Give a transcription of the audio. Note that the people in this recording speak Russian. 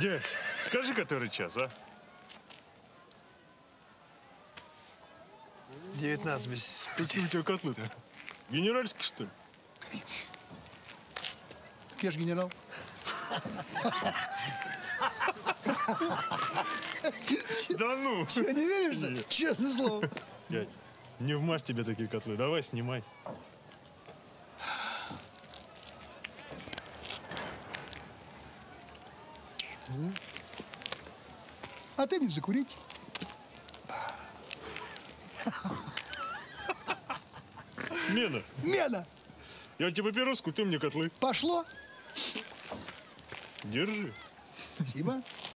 Дядь, скажи, который час, а? 19 без Какие у тебя котлы-то? Генеральские, что ли? Так я же генерал. Да ну! Че, не веришь? Честное слово. Дядь, не в масть тебе такие котлы. Давай, снимай. А ты мне закурить. Мена, Мена, я тебе папироску, ты мне котлы. пошло. Держи. Спасибо.